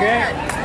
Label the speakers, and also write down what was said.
Speaker 1: Okay.